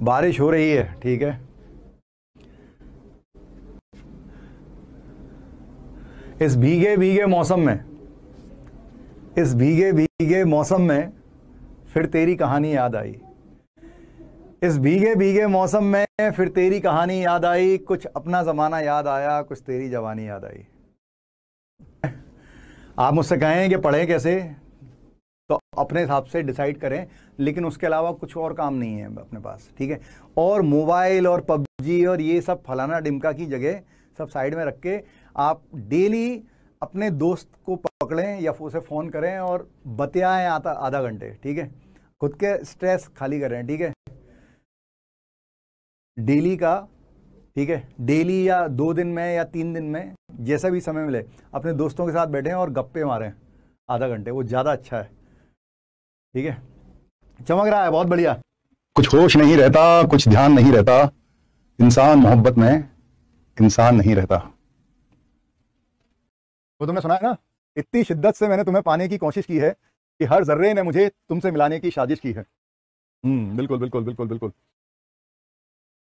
बारिश हो रही है, ठीक है? इस भीगे भीगे मौसम में, इस भीगे भीगे मौसम में फिर तेरी कहानी याद आई। इस भीगे भीगे मौसम में फिर तेरी कहानी याद आई, कुछ अपना ज़माना याद आया, कुछ तेरी जवानी याद आई। आप मुझसे कहें कि पढ़ें कैसे? तो अपने हिसाब से डिसाइड करें, लेकिन उसके अलावा कुछ और काम नहीं है अपने पास, ठीक है? और मोबाइल और पबजी और ये सब फलाना डिमका की जगह सब साइड में रख के आप डेली अपने दोस्त को पकड़ें या उसे फ़ोन करें और बतियाएँ आता आधा घंटे, ठीक है? खुद के स्ट्रेस खाली करें ठीक है? डेली का, ठीक है? डेली या दो दिन में या तीन दिन में जैसा भी समय मिले, अपने दोस्तों के साथ बैठें और गप्पे मारें, आधा घंटे, वो ज़्यादा अच्छा है। ठीक है? चमक रहा है बहुत बढ़िया। कुछ होश नहीं रहता कुछ ध्यान नहीं रहता। इंसान मोहब्बत में इंसान नहीं रहता। वो तुमने सुना है ना? इतनी शिद्दत से मैंने तुम्हें पाने की कोशिश की है कि हर जर्रे ने मुझे तुमसे मिलाने की साजिश की है। हम्म बिल्कुल बिल्कुल बिल्कुल बिल्कुल।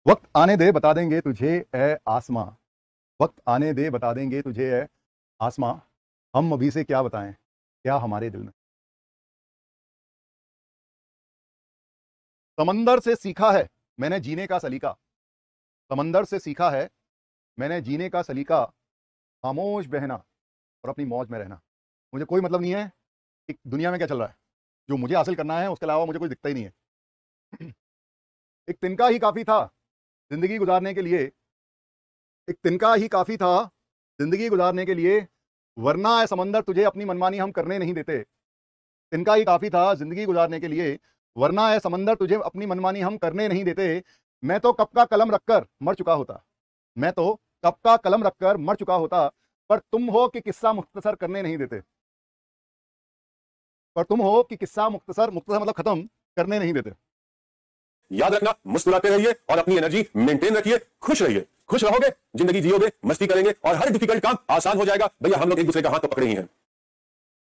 वक्त आने दे बता देंगे तुझे ए आसमां। वक्त आने दे बता देंगे तुझे ए आसमां। हम अभी से क्या बताएँ? क्या हमारे दिल में? समंदर से सीखा है, मैंने जीने का सलीका। समंदर से सीखा है, मैंने जीने का सलीका। खामोश बहना और अपनी मौज में रहना। मुझे कोई मतलब नहीं है कि दुनिया में क्या चल रहा है। जो मुझे हासिल करना है, उसके अलावा मुझे कोई दिखता ही नहीं है। एक तिनका ही काफ़ी था ज़िंदगी गुजारने के लिए। एक तिनका ही काफ़ी था ज़िंदगी गुजारने के लिए, वरना है समंदर तुझे अपनी मनमानी हम करने नहीं देते। तिनका ही काफ़ी था ज़िंदगी गुजारने के लिए वरना है समंदर तुझे अपनी मनमानी हम करने नहीं देते। मैं तो कब का कलम रखकर मर चुका होता। मैं तो कब का कलम रखकर मर चुका होता, पर तुम हो कि किस्सा मुख्तसर करने नहीं देते। पर तुम हो कि किस्सा मुख्तसर मुख्तसर मतलब खत्म करने नहीं देते। याद रखना, मुस्कुराते रहिए और अपनी एनर्जी मेंटेन रखिए। खुश रहिए। खुश रहोगे, ज़िंदगी जियोगे, मस्ती करेंगे और हर डिफ़िकल्ट काम आसान हो जाएगा। भैया, हम लोग एक दूसरे का हाथ तो पकड़े ही हैं।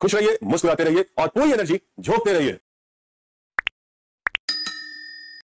खुश रहिए, मुस्कुराते रहिए और पूरी एनर्जी झोंकते रहिए।